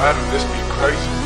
Adam, this be crazy.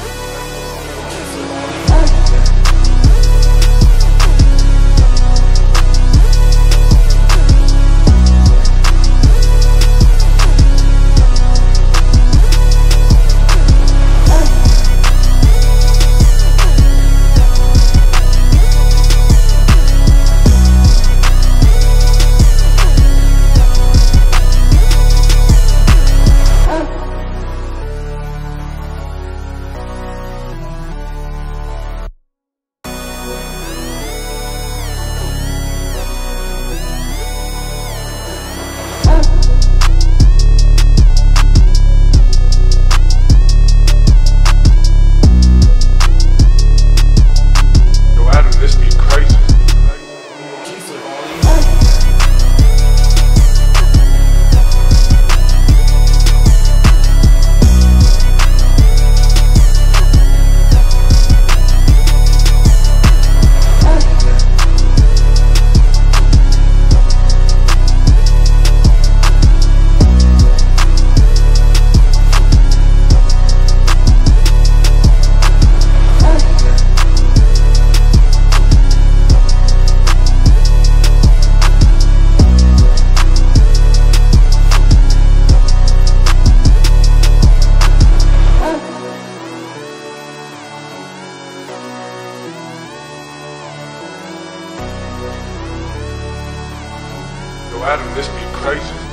Adam, this be crazy.